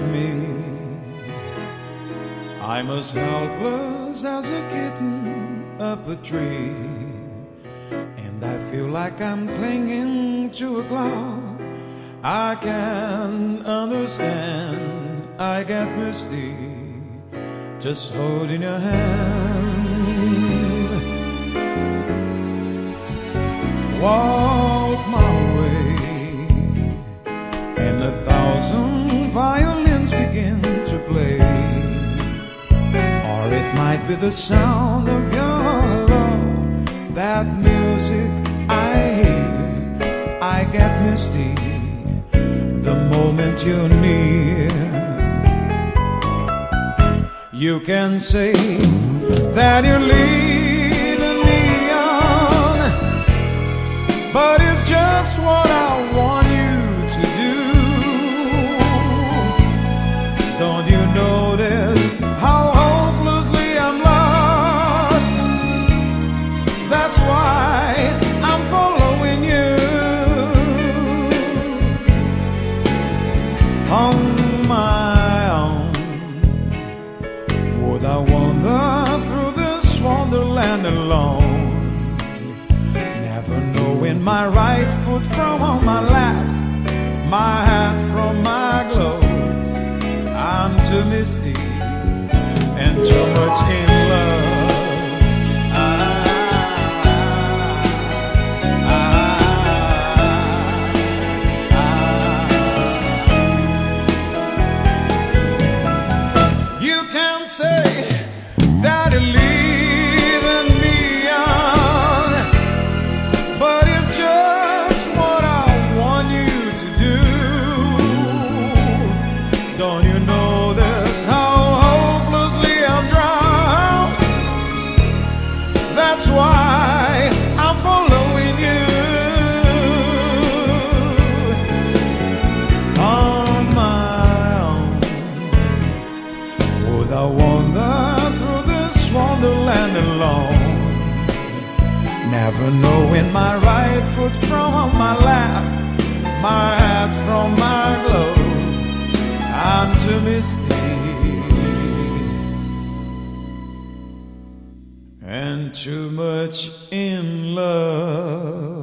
me. I'm as helpless as a kitten up a tree. And I feel like I'm clinging to a cloud. I can understand, I get misty just holding your hand. Walk my way, and a thousand violins begin to play. Or it might be the sound of your love, that music I hear. I get misty the moment you're near. You can say that you're leading on my own. Would I wander through this wonderland alone? Never knowing my right foot from my left, my hat from my glove. I'm too misty and too much in that you're leading Would I wander through this wonderland alone? Never knowing my right foot from my left, my hat from my glove. I'm too misty and too much in love.